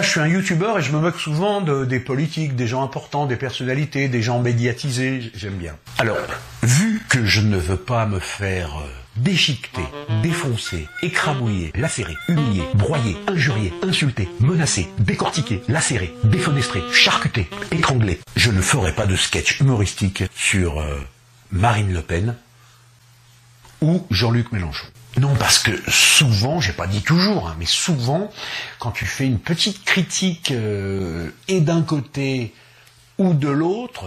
je suis un youtubeur et je me moque souvent de, des politiques, des gens importants, des personnalités, des gens médiatisés. J'aime bien. Alors, vu que je ne veux pas me faire euh, déchiqueter, défoncer, écrabouiller, lacérer, humilier, broyer, injurier, insulter, menacer, décortiquer, lacérer, défenestrer, charcuter, étrangler, je ne ferai pas de sketch humoristique sur euh, Marine Le Pen ou Jean-Luc Mélenchon. Non, parce que souvent, j'ai pas dit toujours, hein, mais souvent, quand tu fais une petite critique euh, et d'un côté ou de l'autre,